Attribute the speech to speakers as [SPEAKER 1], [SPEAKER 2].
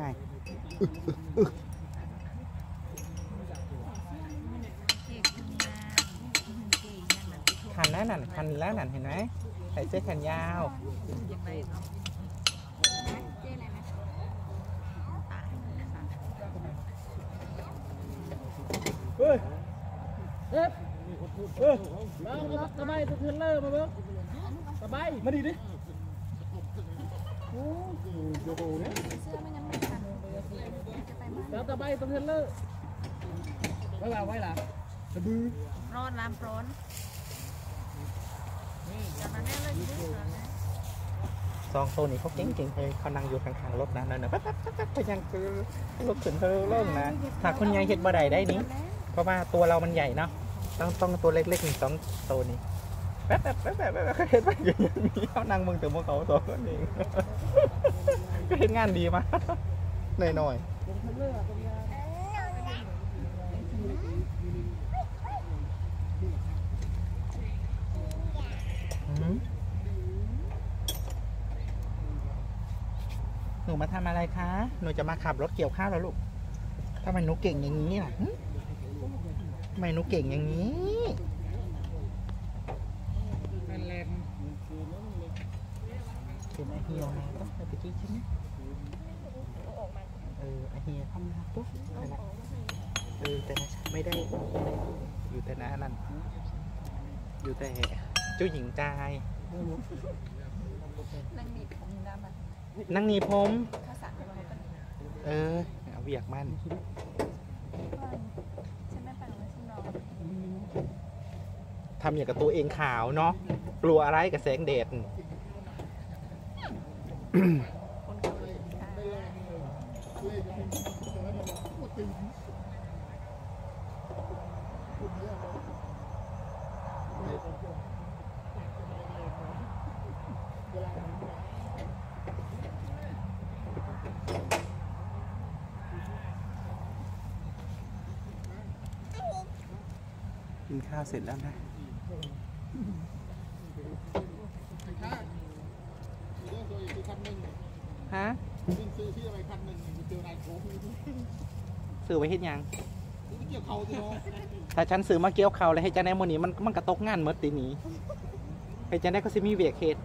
[SPEAKER 1] ไงคันแล้วนั่นคันแล้วนั่นเห็นไหมใส่เสื้อแขนยาว
[SPEAKER 2] เฮ้ยเอ๊ะเฮ้ยมาเอาสบายตัวเทรลเลอมาเบิ้งสบายมาดิดิโอ้ยโยโกเนี่ยแล้วสบายตัวเทรลเลอร์ไว้ล่ะไว้ล่ะตะบือ
[SPEAKER 3] ร้อนลามร้อนจากนั้นเลยยืดเลย
[SPEAKER 1] ซองโซนี่เขาเก่งเก่งเลยเขานั่งอยู่ข้างๆรถนะนั่นน่ะปั๊บปั๊บปั๊บปั๊บไปยังคือรถขึ้นเธอล่มนะถ้าคุณยายเห็ดบ่ได้ได้นี้เพราะว่าตัวเรามันใหญ่เนาะต้องต้องตัวเล็กๆหนึ่งสองโซนี่ ป๊บแป๊บแป๊บแป๊บแป๊บเห็นไปอย่างนี้เขานั่งมึงแต่พวกเขาสองคนเองก็เห็นงานดีมาหน่อยหน่อยหนูมาทำอะไรคะ หนูจะมาขับรถเกี่ยวข้าวแล้วลูกทำไมหนูเก่งอย่างนี้ล่ะทำไมหนูเก่งอย่างนี้
[SPEAKER 2] นแหละ
[SPEAKER 1] เป็นไอเฮียมาปุ๊บไปตะกี้ใช่ไหมเออไอเฮียเข้ามาปุ๊บนั่นแหละเออแต่นะไม่ได้ อยู่แต่นะนั่นอยู่แต่เจ้าหญิงใจาย
[SPEAKER 3] นั่งมีผมดำมัน
[SPEAKER 1] นั่งหนีผม
[SPEAKER 3] เอ
[SPEAKER 1] อเอาเวียกมันทำอย่างกับตัวเองขาวเนาะกลัวอะไรกับแสงแดด กินข้าวเสร็จแล้วนะ ฮะ
[SPEAKER 2] ซื้อที่อะไรพันหนึ่งเจอนายโค้ง
[SPEAKER 1] ซื้อไว้เฮ็ดหยัง
[SPEAKER 2] เกี่ยวเขาสิเนาะ
[SPEAKER 1] ถ้าฉันซื้อมาเกี่ยวเขาเลยให้จันได้โมอนี้มันมันกระตกงานเมดตีนี้ให้จันได้ก็สิมีเวียกเฮ็ด